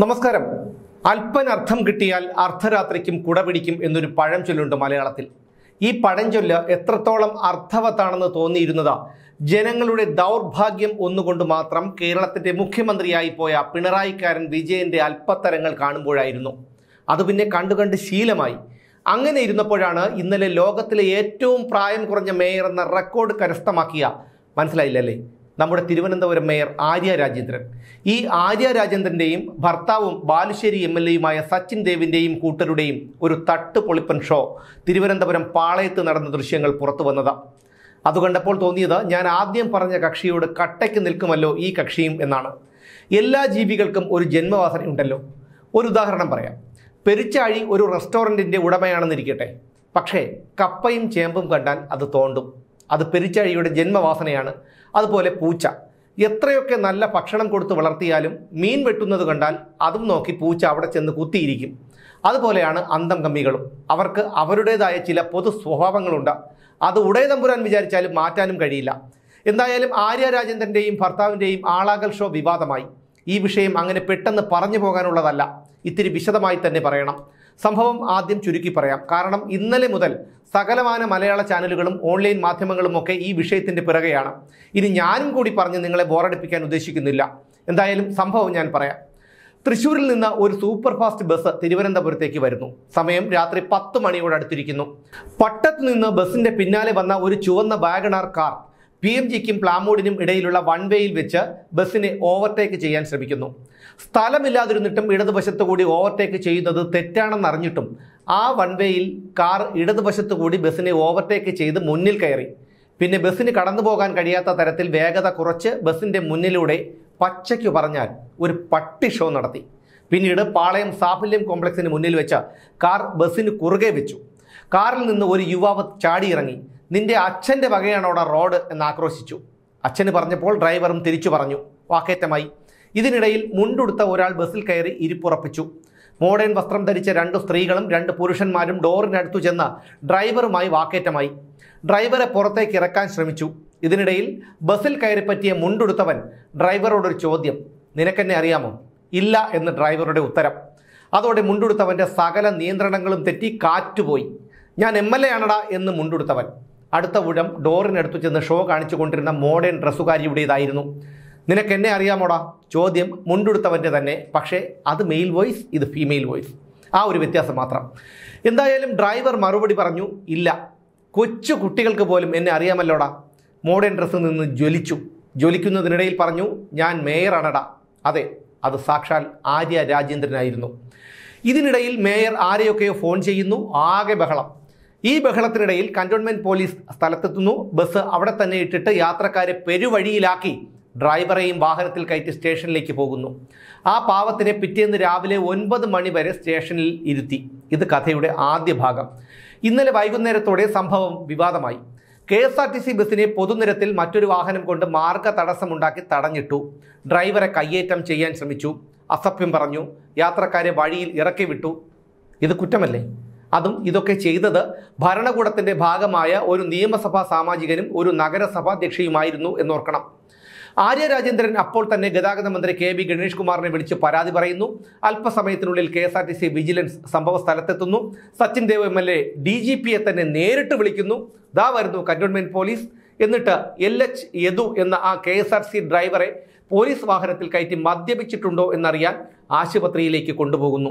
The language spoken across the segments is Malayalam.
നമസ്കാരം. അല്പനർത്ഥം കിട്ടിയാൽ അർദ്ധരാത്രിക്കും കുടപിടിക്കും എന്നൊരു പഴം ചൊല്ലുണ്ട് മലയാളത്തിൽ. ഈ പഴഞ്ചൊല്ല് എത്രത്തോളം അർത്ഥവത്താണെന്ന് തോന്നിയിരുന്നത്. ജനങ്ങളുടെ ദൗർഭാഗ്യം ഒന്നുകൊണ്ട് മാത്രം കേരളത്തിന്റെ മുഖ്യമന്ത്രിയായി പോയ പിണറായിക്കാരൻ വിജയന്റെ അല്പത്തരങ്ങൾ കാണുമ്പോഴായിരുന്നു. അത് പിന്നെ കണ്ടു കണ്ട് ശീലമായി. അങ്ങനെ ഇരുന്നപ്പോഴാണ് ഇന്നലെ ലോകത്തിലെ ഏറ്റവും പ്രായം കുറഞ്ഞ മേയർ എന്ന റെക്കോർഡ് കരസ്ഥമാക്കിയ. മനസ്സിലായില്ലല്ലേ? നമ്മുടെ തിരുവനന്തപുരം മേയർ ആര്യ രാജേന്ദ്രൻ. ഈ ആര്യ രാജേന്ദ്രന്റെയും ഭർത്താവും ബാലുശ്ശേരി എം എൽ എയുമായ സച്ചിൻ ദേവിന്റെയും കൂട്ടരുടെയും ഒരു തട്ട് പൊളിപ്പൻ ഷോ തിരുവനന്തപുരം പാളയത്ത് നടന്ന ദൃശ്യങ്ങൾ പുറത്തു വന്നതാണ് അത് കണ്ടപ്പോൾ തോന്നിയത് ഞാൻ ആദ്യം പറഞ്ഞ കക്ഷിയോട് കട്ടയ്ക്ക് നിൽക്കുമല്ലോ ഈ കക്ഷിയും എന്നാണ്. എല്ലാ ജീവികൾക്കും ഒരു ജന്മവാസനയുണ്ടല്ലോ ഒരു ഉദാഹരണം പറയാം. പെരിച്ചാഴി ഒരു റെസ്റ്റോറന്റിന്റെ ഉടമയാണെന്നിരിക്കട്ടെ. പക്ഷേ കപ്പയും ചേമ്പും കണ്ടാൽ അത് തോണ്ടും. അത് പെരിച്ചഴിയുടെ ജന്മവാസനയാണ്. അതുപോലെ പൂച്ച. എത്രയൊക്കെ നല്ല ഭക്ഷണം കൊടുത്ത് വളർത്തിയാലും മീൻ വെട്ടുന്നത് കണ്ടാൽ അതും നോക്കി പൂച്ച അവിടെ ചെന്ന് കുത്തിയിരിക്കും. അതുപോലെയാണ് അന്തം കമ്മികളും. അവർക്ക് അവരുടേതായ ചില പൊതു സ്വഭാവങ്ങളുണ്ട്. അത് ഉടയ തമ്പുരാൻ വിചാരിച്ചാലും മാറ്റാനും കഴിയില്ല. എന്തായാലും ആര്യ രാജേന്ദ്രന്റെയും ഭർത്താവിന്റെയും ആളാകൽ ഷോ വിവാദമായി. ഈ വിഷയം അങ്ങനെ പെട്ടെന്ന് പറഞ്ഞു പോകാനുള്ളതല്ല. ഇത്തിരി വിശദമായി തന്നെ പറയണം. സംഭവം ആദ്യം ചുരുക്കി പറയാം. കാരണം ഇന്നലെ മുതൽ സകലമാന മലയാള ചാനലുകളും ഓൺലൈൻ മാധ്യമങ്ങളും ഒക്കെ ഈ വിഷയത്തിന്റെ പിറകെയാണ്. ഇനി ഞാനും കൂടി പറഞ്ഞ് നിങ്ങളെ ബോറടിപ്പിക്കാൻ ഉദ്ദേശിക്കുന്നില്ല. എന്തായാലും സംഭവം ഞാൻ പറയാം. തൃശ്ശൂരിൽ നിന്ന് ഒരു സൂപ്പർ ഫാസ്റ്റ് ബസ് തിരുവനന്തപുരത്തേക്ക് വരുന്നു. സമയം രാത്രി പത്ത് മണിയോട് അടുത്തിരിക്കുന്നു പട്ടത്ത് നിന്ന് ബസ്സിന്റെ പിന്നാലെ വന്ന ഒരു ചുവന്ന Wagon R car P M ജിക്കും പ്ലാമോഡിനും ഇടയിലുള്ള വൺ വേയിൽ വെച്ച് ബസ്സിനെ ഓവർടേക്ക് ചെയ്യാൻ ശ്രമിക്കുന്നു. സ്ഥലമില്ലാതിരുന്നിട്ടും ഇടതുവശത്ത് കൂടി ഓവർടേക്ക് ചെയ്യുന്നത് തെറ്റാണെന്നറിഞ്ഞിട്ടും ആ വൺ വേയിൽ കാർ ഇടതുവശത്ത് കൂടി ബസ്സിനെ ഓവർടേക്ക് ചെയ്ത് മുന്നിൽ കയറി. പിന്നെ ബസ്സിന് കടന്നു പോകാൻ കഴിയാത്ത തരത്തിൽ വേഗത കുറച്ച് ബസ്സിന്റെ മുന്നിലൂടെ പച്ചയ്ക്ക് പറഞ്ഞാൽ ഒരു പട്ടി ഷോ നടത്തി. പിന്നീട് പാളയം സാഫല്യം കോംപ്ലക്സിന് മുന്നിൽ വെച്ച കാർ ബസ്സിന് കുറുകെ വെച്ചു. കാറിൽ നിന്ന് ഒരു യുവാവ് ചാടിയിറങ്ങി. നിന്റെ അച്ഛന്റെ വകയാണോടെ റോഡ് എന്ന് ആക്രോശിച്ചു. അച്ഛന് പറഞ്ഞപ്പോൾ ഡ്രൈവറും തിരിച്ചു പറഞ്ഞു. വാക്കേറ്റമായി. ഇതിനിടയിൽ മുണ്ടുടുത്ത ഒരാൾ ബസ്സിൽ കയറി ഇരിപ്പുറപ്പിച്ചു. മോഡേൺ വസ്ത്രം ധരിച്ച രണ്ട് സ്ത്രീകളും രണ്ട് പുരുഷന്മാരും ഡോറിനടുത്തു ചെന്ന് ഡ്രൈവറുമായി വാക്കേറ്റമായി. ഡ്രൈവറെ പുറത്തേക്ക് ഇറക്കാൻ ശ്രമിച്ചു. ഇതിനിടയിൽ ബസ്സിൽ കയറി പറ്റിയ മുണ്ടുടുത്തവൻ ഡ്രൈവറോടൊരു ചോദ്യം. നിനക്കെന്നെ അറിയാമോ? ഇല്ല എന്ന് ഡ്രൈവറുടെ ഉത്തരം. അതോടെ മുണ്ടുടുത്തവന്റെ സകല നിയന്ത്രണങ്ങളും തെറ്റി കാറ്റുപോയി. ഞാൻ എം എൽ എ ആണടാ എന്ന് മുണ്ടുടുത്തവൻ. അടുത്ത ഊഴം ഡോറിനടുത്തു ചെന്ന് ഷോ കാണിച്ചു കൊണ്ടിരുന്ന മോഡേൺ ഡ്രസ്സുകാരിയുടേതായിരുന്നു നിനക്ക് എന്നെ അറിയാമോടാ? ചോദ്യം മുണ്ടുടുത്തവന്റെ തന്നെ. പക്ഷേ അത് മെയിൽ വോയിസ് ഇത് ഫീമെയിൽ വോയിസ് ആ ഒരു വ്യത്യാസം മാത്രം. എന്തായാലും ഡ്രൈവർ മറുപടി പറഞ്ഞു ഇല്ല. കൊച്ചു കുട്ടികൾക്ക് പോലും എന്നെ അറിയാമല്ലോടാ. മോഡേൺ ഡ്രസ്സിൽ നിന്ന് ജ്വലിച്ചു. ജ്വലിക്കുന്നതിനിടയിൽ പറഞ്ഞു ഞാൻ മേയറാണടാ അതെ അത് സാക്ഷാൽ ആര്യ രാജേന്ദ്രനായിരുന്നു. ഇതിനിടയിൽ മേയർ ആരെയൊക്കെയോ ഫോൺ ചെയ്യുന്നു ആകെ ബഹളം. ഈ ബഹളത്തിനിടയിൽ കന്റോൺമെന്റ് പോലീസ് സ്ഥലത്തെത്തുന്നു. ബസ് അവിടെ തന്നെ ഇട്ടിട്ട് യാത്രക്കാരെ പെരുവഴിയിലാക്കി ഡ്രൈവറെയും വാഹനത്തിൽ കയറ്റി സ്റ്റേഷനിലേക്ക് പോകുന്നു. ആ പാവത്തിനെ പിറ്റേന്ന് രാവിലെ ഒൻപത് മണി വരെ സ്റ്റേഷനിൽ ഇരുത്തി. ഇത് കഥയുടെ ആദ്യ ഭാഗം. ഇന്നലെ വൈകുന്നേരത്തോടെ സംഭവം വിവാദമായി. K S R T C ബസ്സിനെ പൊതുനിരത്തിൽ മറ്റൊരു വാഹനം കൊണ്ട് മാർഗ തടസ്സമുണ്ടാക്കി തടഞ്ഞിട്ടു. ഡ്രൈവറെ കയ്യേറ്റം ചെയ്യാൻ ശ്രമിച്ചു. അസഭ്യം പറഞ്ഞു. യാത്രക്കാരെ വഴിയിൽ ഇറക്കി വിട്ടു ഇത് കുറ്റമല്ലേ? അതും ഇതൊക്കെ ചെയ്തത് ഭരണകൂടത്തിന്റെ ഭാഗമായ ഒരു നിയമസഭാ സാമാജികനും ഒരു നഗരസഭാധ്യക്ഷയുമായിരുന്നു എന്നോർക്കണം. ആര്യ രാജേന്ദ്രൻ അപ്പോൾ തന്നെ ഗതാഗത മന്ത്രി കെ ബി ഗണേഷ് കുമാറിനെ വിളിച്ച് പരാതി പറയുന്നു. അല്പസമയത്തിനുള്ളിൽ K S R T C vigilance സംഭവ സ്ഥലത്തെത്തുന്നു. Sachin Dev M L A D G പിയെ തന്നെ നേരിട്ട് വിളിക്കുന്നു. ദാ വരുന്നു കന്റോൺമെന്റ് പോലീസ്. എന്നിട്ട് എൽ എച്ച് യദു എന്ന ആ കെ എസ് ആർ സി ഡ്രൈവറെ പോലീസ് വാഹനത്തിൽ കയറ്റി മദ്യപിച്ചിട്ടുണ്ടോ എന്നറിയാൻ ആശുപത്രിയിലേക്ക് കൊണ്ടുപോകുന്നു.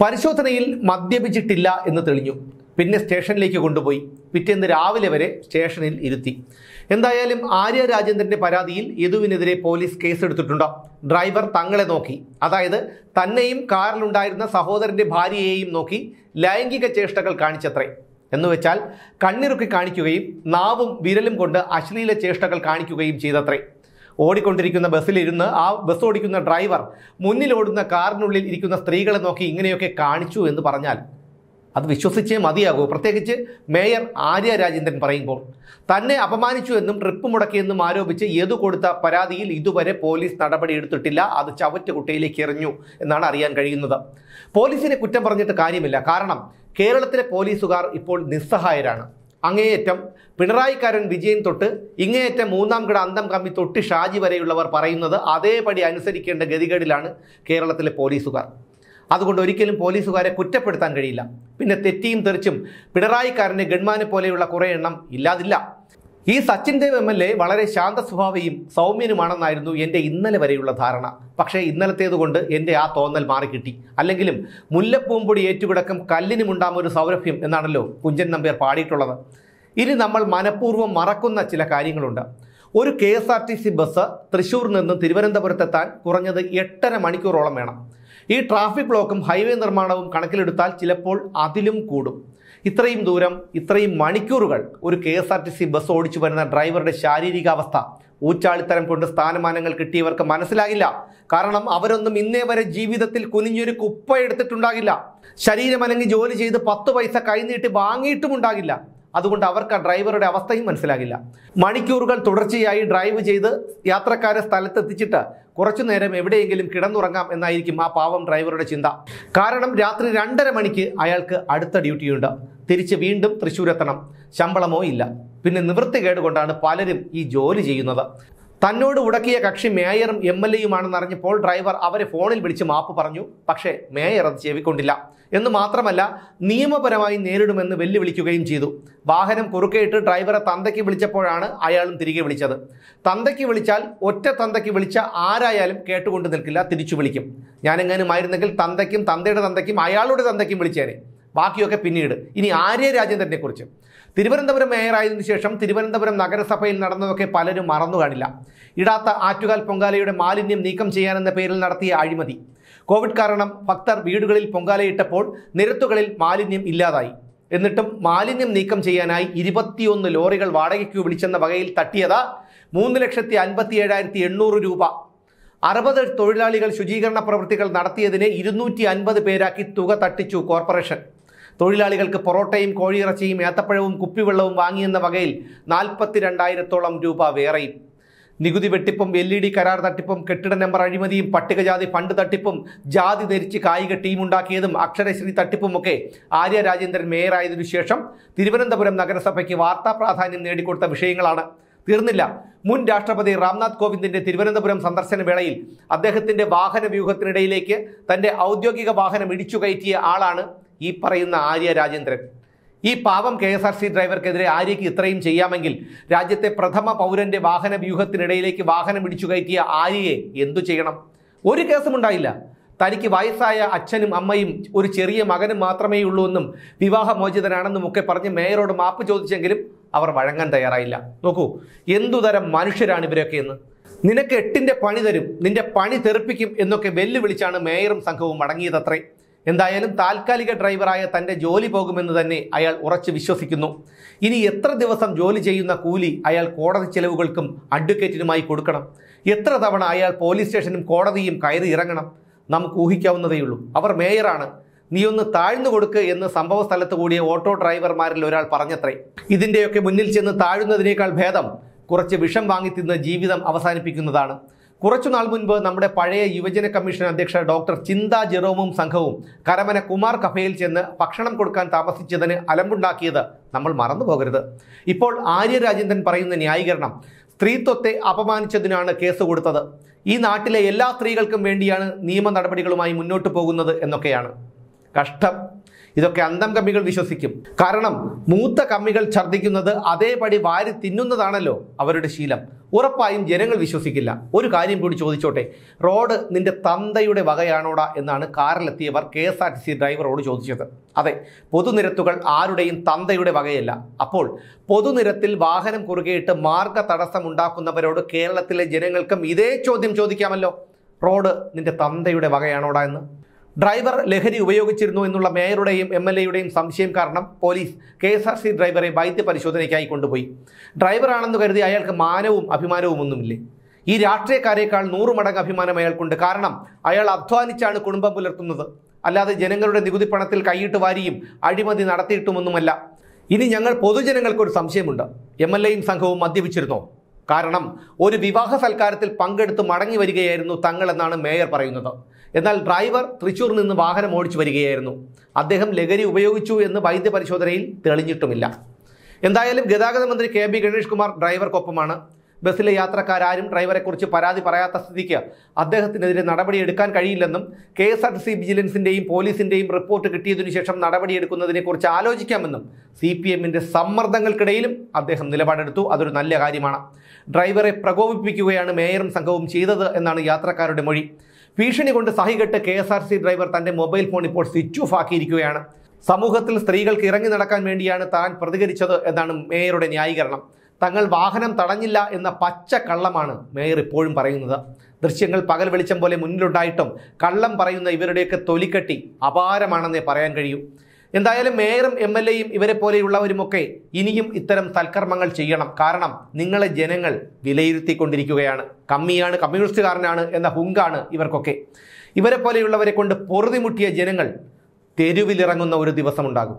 പരിശോധനയിൽ മദ്യപിച്ചിട്ടില്ല എന്ന് തെളിഞ്ഞു. പിന്നെ സ്റ്റേഷനിലേക്ക് കൊണ്ടുപോയി. പിറ്റേന്ന് രാവിലെ വരെ സ്റ്റേഷനിൽ ഇരുത്തി. എന്തായാലും ആര്യ രാജേന്ദ്രന്റെ പരാതിയിൽ യദുവിനെതിരെ പോലീസ് കേസെടുത്തിട്ടുണ്ട്? ഡ്രൈവർ തങ്ങളെ നോക്കി. അതായത് തന്നെയും കാറിലുണ്ടായിരുന്ന സഹോദരന്റെ ഭാര്യയെയും നോക്കി ലൈംഗിക ചേഷ്ടകൾ കാണിച്ചത്രേ. എന്ന് വെച്ചാൽ കണ്ണിറുക്കി കാണിക്കുകയും നാവും വിരലും കൊണ്ട് അശ്ലീല ചേഷ്ടകൾ കാണിക്കുകയും ചെയ്തത്രേ. ഓടിക്കൊണ്ടിരിക്കുന്ന ബസ്സിലിരുന്ന് ആ ബസ് ഓടിക്കുന്ന ഡ്രൈവർ മുന്നിലോടുന്ന കാറിനുള്ളിൽ ഇരിക്കുന്ന സ്ത്രീകളെ നോക്കി ഇങ്ങനെയൊക്കെ കാണിച്ചു എന്ന് പറഞ്ഞാൽ അത് വിശ്വസിച്ചേ മതിയാകൂ. പ്രത്യേകിച്ച് മേയർ ആര്യ രാജേന്ദ്രൻ പറയുമ്പോൾ തന്നെ അപമാനിച്ചു എന്നും ട്രിപ്പ് മുടക്കിയെന്നും ആരോപിച്ച് ഏതു കൊടുത്ത പരാതിയിൽ ഇതുവരെ പോലീസ് നടപടിയെടുത്തിട്ടില്ല അത് ചവറ്റുകുട്ടയിലേക്ക് എറിഞ്ഞു എന്നാണ് അറിയാൻ കഴിയുന്നത്. പോലീസിനെ കുറ്റം പറഞ്ഞിട്ട് കാര്യമില്ല. കാരണം കേരളത്തിലെ പോലീസുകാർ ഇപ്പോൾ നിസ്സഹായരാണ്. അങ്ങേയറ്റം പിണറായിക്കാരൻ വിജയൻ തൊട്ട് ഇങ്ങേയറ്റം മൂന്നാം കിട അന്തം കമ്പി തൊട്ട് ഷാജി വരെയുള്ളവർ പറയുന്നത് അതേപടി അനുസരിക്കേണ്ട ഗതികേടിലാണ് കേരളത്തിലെ പോലീസുകാർ. അതുകൊണ്ട് ഒരിക്കലും പോലീസുകാരെ കുറ്റപ്പെടുത്താൻ കഴിയില്ല. പിന്നെ തെറ്റിയും തെറിച്ചും പിണറായിക്കാരനെ ഗൺമാനെ പോലെയുള്ള കുറേ എണ്ണം ഇല്ലാതില്ല. ഈ Sachin Dev M L A വളരെ ശാന്ത സ്വഭാവിയും സൗമ്യനുമാണെന്നായിരുന്നു എന്റെ ഇന്നലെ വരെയുള്ള ധാരണ. പക്ഷേ ഇന്നലത്തേതുകൊണ്ട് എന്റെ ആ തോന്നൽ മാറിക്കിട്ടി. അല്ലെങ്കിലും മുല്ലപ്പൂമ്പൊടി ഏറ്റുകിടക്കും കല്ലിനുമുണ്ടാം ഒരു സൗരഭ്യം എന്നാണല്ലോ കുഞ്ചൻ നമ്പ്യാർ പാടിയിട്ടുള്ളത്. ഇനി നമ്മൾ മനഃപൂർവം മറക്കുന്ന ചില കാര്യങ്ങളുണ്ട്. ഒരു K S R T C bus തൃശ്ശൂരിൽ നിന്നും തിരുവനന്തപുരത്തെത്താൻ കുറഞ്ഞത് എട്ടര മണിക്കൂറോളം വേണം. ഈ ട്രാഫിക് ബ്ലോക്കും ഹൈവേ നിർമ്മാണവും കണക്കിലെടുത്താൽ ചിലപ്പോൾ അതിലും കൂടും. ഇത്രയും ദൂരം ഇത്രയും മണിക്കൂറുകൾ ഒരു K S R T C bus ഓടിച്ചു വരുന്ന ഡ്രൈവറുടെ ശാരീരികാവസ്ഥ ഊച്ചാളിത്തരം കൊണ്ട് സ്ഥാനമാനങ്ങൾ കിട്ടിയവർക്ക് മനസ്സിലാകില്ല. കാരണം അവരൊന്നും ഇന്നേ വരെ ജീവിതത്തിൽ കുനിഞ്ഞൊരു കുപ്പ എടുത്തിട്ടുണ്ടാകില്ല. ശരീരമനങ്ങി ജോലി ചെയ്ത് പത്ത് പൈസ കൈനീട്ടി വാങ്ങിയിട്ടുമുണ്ടാകില്ല. അതുകൊണ്ട് അവർക്ക് ആ ഡ്രൈവറുടെ അവസ്ഥയും മനസ്സിലാകില്ല. മണിക്കൂറുകൾ തുടർച്ചയായി ഡ്രൈവ് ചെയ്ത് യാത്രക്കാരെ സ്ഥലത്തെത്തിച്ചിട്ട് കുറച്ചു നേരം എവിടെയെങ്കിലും കിടന്നുറങ്ങാം എന്നായിരിക്കും ആ പാവം ഡ്രൈവറുടെ ചിന്ത. കാരണം രാത്രി രണ്ടര മണിക്ക് അയാൾക്ക് അടുത്ത ഡ്യൂട്ടിയുണ്ട്. തിരിച്ച് വീണ്ടും തൃശ്ശൂരെത്തണം. ശമ്പളമോ ഇല്ല. പിന്നെ നിവൃത്തി കേടുകൊണ്ടാണ് പലരും ഈ ജോലി ചെയ്യുന്നത്. തന്നോട് ഉടക്കിയ കക്ഷി മേയറും എം എൽ എയുമാണെന്ന് അറിഞ്ഞപ്പോൾ ഡ്രൈവർ അവരെ ഫോണിൽ വിളിച്ച് മാപ്പ് പറഞ്ഞു. പക്ഷേ മേയർ അത് ചെവിക്കൊണ്ടില്ല. എന്ന് മാത്രമല്ല നിയമപരമായി നേരിടുമെന്ന് വെല്ലുവിളിക്കുകയും ചെയ്തു. വാഹനം കുറുക്കെയിട്ട് ഡ്രൈവറെ തന്തയ്ക്ക് വിളിച്ചപ്പോഴാണ് അയാളും തിരികെ വിളിച്ചത്. തന്തയ്ക്ക് വിളിച്ചാൽ ഒറ്റ തന്തയ്ക്ക് വിളിച്ച ആരായാലും കേട്ടുകൊണ്ട് നിൽക്കില്ല തിരിച്ചു വിളിക്കും. ഞാനെങ്ങാനും ആയിരുന്നെങ്കിൽ തന്തയ്ക്കും തന്തയുടെ തന്തയ്ക്കും അയാളുടെ തന്തയ്ക്കും വിളിച്ചേനെ. ബാക്കിയൊക്കെ പിന്നീട്. ഇനി ആര്യ രാജേന്ദ്രനെ കുറിച്ച് തിരുവനന്തപുരം മേയറായതിനു ശേഷം തിരുവനന്തപുരം നഗരസഭയിൽ നടന്നതൊക്കെ പലരും മറന്നു കാണില്ല. ഇടാത്ത ആറ്റുകാൽ പൊങ്കാലയുടെ മാലിന്യം നീക്കം ചെയ്യാനെന്ന പേരിൽ നടത്തിയ അഴിമതി. കോവിഡ് കാരണം ഭക്തർ വീടുകളിൽ പൊങ്കാലയിട്ടപ്പോൾ നിരത്തുകളിൽ മാലിന്യം ഇല്ലാതായി. എന്നിട്ടും മാലിന്യം നീക്കം ചെയ്യാനായി ഇരുപത്തിയൊന്ന് ലോറികൾ വാടകയ്ക്ക് വിളിച്ചെന്ന വകയിൽ തട്ടിയത് മൂന്ന് ലക്ഷത്തി അൻപത്തി ഏഴായിരത്തി എണ്ണൂറ് രൂപ. അറുപത് തൊഴിലാളികൾ ശുചീകരണ പ്രവൃത്തികൾ നടത്തിയതിനെ ഇരുന്നൂറ്റി അൻപത് പേരാക്കി തുക തട്ടിച്ചു കോർപ്പറേഷൻ. തൊഴിലാളികൾക്ക് പൊറോട്ടയും കോഴിയിറച്ചിയും ഏത്തപ്പഴവും കുപ്പിവെള്ളവും വാങ്ങിയെന്ന വകയിൽ നാൽപ്പത്തി രണ്ടായിരത്തോളം രൂപ വേറെയും. നികുതി വെട്ടിപ്പും എൽ ഇ ഡി കരാർ തട്ടിപ്പും കെട്ടിട നമ്പർ അഴിമതിയും പട്ടികജാതി ഫണ്ട് തട്ടിപ്പും ജാതി ധരിച്ച് കായിക ടീമുണ്ടാക്കിയതും അക്ഷരശ്രീ തട്ടിപ്പുമൊക്കെ ആര്യ രാജേന്ദ്രൻ മേയറായതിനു ശേഷം തിരുവനന്തപുരം നഗരസഭയ്ക്ക് വാർത്താ പ്രാധാന്യം നേടിക്കൊടുത്ത വിഷയങ്ങളാണ്. തീർന്നില്ല. മുൻ രാഷ്ട്രപതി രാംനാഥ് കോവിന്ദിന്റെ തിരുവനന്തപുരം സന്ദർശന വേളയിൽ അദ്ദേഹത്തിന്റെ വാഹന വ്യൂഹത്തിനിടയിലേക്ക് തന്റെ ഔദ്യോഗിക വാഹനം ഇടിച്ചു കയറ്റിയ ആളാണ് ഈ പറയുന്ന ആര്യ രാജേന്ദ്രൻ. ഈ പാവം കെ എസ് ആർ സി ഡ്രൈവർക്കെതിരെ ആര്യയ്ക്ക് ഇത്രയും ചെയ്യാമെങ്കിൽ രാജ്യത്തെ പ്രഥമ പൗരന്റെ വാഹന വ്യൂഹത്തിനിടയിലേക്ക് വാഹനം ഇടിച്ചു കയറ്റിയ ആര്യയെ എന്തു ചെയ്യണം? ഒരു കേസും ഉണ്ടായില്ല. തനിക്ക് വയസ്സായ അച്ഛനും അമ്മയും ഒരു ചെറിയ മകനും മാത്രമേ ഉള്ളൂ എന്നും വിവാഹമോചിതനാണെന്നും ഒക്കെ പറഞ്ഞ് മേയറോട് മാപ്പ് ചോദിച്ചെങ്കിലും അവർ വഴങ്ങാൻ തയ്യാറായില്ല. നോക്കൂ എന്തുതരം മനുഷ്യരാണ് ഇവരൊക്കെ എന്ന്. നിനക്ക് എട്ടിന്റെ പണി തരും നിന്റെ പണി തെറിപ്പിക്കും എന്നൊക്കെ വെല്ലുവിളിച്ചാണ് മേയറും സംഘവും മടങ്ങിയതത്രേ. എന്തായാലും താൽക്കാലിക ഡ്രൈവറായ തന്റെ ജോലി പോകുമെന്ന് തന്നെ അയാൾ ഉറച്ചു വിശ്വസിക്കുന്നു. ഇനി എത്ര ദിവസം ജോലി ചെയ്യുന്ന കൂലി അയാൾ കോടതി ചെലവുകൾക്കും അഡ്വക്കേറ്റിനുമായി കൊടുക്കണം. എത്ര തവണ അയാൾ പോലീസ് സ്റ്റേഷനും കോടതിയും കയറി ഇറങ്ങണം. നമുക്ക് ഊഹിക്കാവുന്നതേയുള്ളൂ. അവർ മേയറാണ്. നീ ഒന്ന് താഴ്ന്നു കൊടുക്ക് എന്ന് സംഭവ സ്ഥലത്ത് കൂടിയ ഓട്ടോ ഡ്രൈവർമാരിൽ ഒരാൾ പറഞ്ഞത്രേ. ഇതിന്റെയൊക്കെ മുന്നിൽ ചെന്ന് താഴുന്നതിനേക്കാൾ ഭേദം കുറച്ച് വിഷം വാങ്ങി തിന്ന് ജീവിതം അവസാനിപ്പിക്കുന്നതാണ്. കുറച്ചുനാൾ മുൻപ് നമ്മുടെ പഴയ യുവജന കമ്മീഷൻ അധ്യക്ഷ ഡോക്ടർ ചിന്ത ജെറോമും സംഘവും കരമന കുമാർ കഫയിൽ ചെന്ന് ഭക്ഷണം കൊടുക്കാൻ താമസിച്ചതിന് അലമ്പുണ്ടാക്കിയത് നമ്മൾ മറന്നു പോകരുത്. ഇപ്പോൾ ആര്യ രാജേന്ദ്രൻ പറയുന്ന ന്യായീകരണം സ്ത്രീത്വത്തെ അപമാനിച്ചതിനാണ് കേസ് കൊടുത്തത്. ഈ നാട്ടിലെ എല്ലാ സ്ത്രീകൾക്കും വേണ്ടിയാണ് നിയമ നടപടികളുമായി മുന്നോട്ട് പോകുന്നത് എന്നൊക്കെയാണ്. കഷ്ടം. ഇതൊക്കെ അന്തം കമ്മികൾ വിശ്വസിക്കും. കാരണം മൂത്ത കമ്മികൾ ഛർദ്ദിക്കുന്നത് അതേപടി വാരി തിന്നുന്നതാണല്ലോ അവരുടെ ശീലം. ഉറപ്പായും ജനങ്ങൾ വിശ്വസിക്കില്ല. ഒരു കാര്യം കൂടി ചോദിച്ചോട്ടെ. റോഡ് നിന്റെ തന്തയുടെ വകയാണോടാ എന്നാണ് കാറിലെത്തിയവർ K S R T C ഡ്രൈവറോട് ചോദിച്ചത്. അതെ പൊതുനിരത്തുകൾ ആരുടെയും തന്തയുടെ വകയല്ല. അപ്പോൾ പൊതുനിരത്തിൽ വാഹനം കുറുകെയിട്ട് മാർഗ തടസ്സമുണ്ടാക്കുന്നവരോട് കേരളത്തിലെ ജനങ്ങൾക്കും ഇതേ ചോദ്യം ചോദിക്കാമല്ലോ. റോഡ് നിന്റെ തന്തയുടെ വകയാണോടാ എന്ന്. ഡ്രൈവർ ലഹരി ഉപയോഗിച്ചിരുന്നു എന്നുള്ള മേയറുടെയും എം എൽ എയുടെയും സംശയം കാരണം police K S R C ഡ്രൈവറെ വൈദ്യ പരിശോധനയ്ക്കായി കൊണ്ടുപോയി. ഡ്രൈവറാണെന്ന് കരുതി അയാൾക്ക് മാനവും അഭിമാനവും ഒന്നുമില്ലേ? ഈ രാഷ്ട്രീയക്കാരേക്കാൾ നൂറ് മടങ്ങ് അഭിമാനം അയാൾക്കുണ്ട്. കാരണം അയാൾ അധ്വാനിച്ചാണ് കുടുംബം പുലർത്തുന്നത്. അല്ലാതെ ജനങ്ങളുടെ നികുതി പണത്തിൽ കൈയിട്ട് വാരിയും അഴിമതി നടത്തിയിട്ടുമൊന്നുമല്ല. ഇനി ഞങ്ങൾ പൊതുജനങ്ങൾക്കൊരു സംശയമുണ്ട്. എം എൽ എയും സംഘവും മദ്യപിച്ചിരുന്നോ? കാരണം ഒരു വിവാഹ സൽക്കാരത്തിൽ പങ്കെടുത്ത് മടങ്ങി വരികയായിരുന്നു തങ്ങളെന്നാണ് മേയർ പറയുന്നത്. എന്നാൽ ഡ്രൈവർ തൃശൂർ നിന്ന് വാഹനം ഓടിച്ചു വരികയായിരുന്നു. അദ്ദേഹം ലഹരി ഉപയോഗിച്ചു എന്ന് വൈദ്യപരിശോധനയിൽ തെളിഞ്ഞിട്ടുമില്ല. എന്തായാലും ഗതാഗത മന്ത്രി കെ ബി ഗണേഷ് കുമാർ ഡ്രൈവർക്കൊപ്പമാണ്. ബസ്സിലെ യാത്രക്കാരും ഡ്രൈവറെക്കുറിച്ച് പരാതി പറയാത്ത സ്ഥിതിക്ക് അദ്ദേഹത്തിനെതിരെ നടപടിയെടുക്കാൻ കഴിയില്ലെന്നും K S R T C വിജിലൻസിന്റെയും പോലീസിന്റെയും റിപ്പോർട്ട് കിട്ടിയതിനു ശേഷം നടപടിയെടുക്കുന്നതിനെക്കുറിച്ച് ആലോചിക്കാമെന്നും സി പി എമ്മിന്റെ സമ്മർദ്ദങ്ങൾക്കിടയിലും അദ്ദേഹം നിലപാടെടുത്തു. അതൊരു നല്ല കാര്യമാണ്. ഡ്രൈവറെ പ്രകോപിപ്പിക്കുകയാണ് മേയറും സംഘവും ചെയ്തത് എന്നാണ് യാത്രക്കാരുടെ മൊഴി. ഭീഷണി കൊണ്ട് സഹികെട്ട് K S R C driver തന്റെ മൊബൈൽ ഫോൺ ഇപ്പോൾ സ്വിച്ച് ഓഫ് ആക്കിയിരിക്കുകയാണ്. സമൂഹത്തിൽ സ്ത്രീകൾക്ക് ഇറങ്ങി നടക്കാൻ വേണ്ടിയാണ് താൻ പ്രതികരിച്ചത് എന്നാണ് മേയറുടെ ന്യായീകരണം. തങ്ങൾ വാഹനം തടഞ്ഞില്ല എന്ന പച്ച കള്ളമാണ് മേയർ ഇപ്പോഴും പറയുന്നത്. ദൃശ്യങ്ങൾ പകൽ വെളിച്ചം പോലെ മുന്നിലുണ്ടായിട്ടും കള്ളം പറയുന്ന ഇവരുടെയൊക്കെ തൊലിക്കെട്ടി അപാരമാണെന്നേ പറയാൻ കഴിയൂ. എന്തായാലും മേയറും എം എൽ എയും ഇവരെ പോലെയുള്ളവരുമൊക്കെ ഇനിയും ഇത്തരം സൽക്കർമ്മങ്ങൾ ചെയ്യണം. കാരണം നിങ്ങളെ ജനങ്ങൾ വിലയിരുത്തിക്കൊണ്ടിരിക്കുകയാണ്. കമ്മിയാണ് കമ്മ്യൂണിസ്റ്റുകാരനാണ് എന്ന ഹുങ്കാണ് ഇവർക്കൊക്കെ. ഇവരെ പോലെയുള്ളവരെ കൊണ്ട് പൊറുതിമുട്ടിയ ജനങ്ങൾ തെരുവിലിറങ്ങുന്ന ഒരു ദിവസമുണ്ടാകും.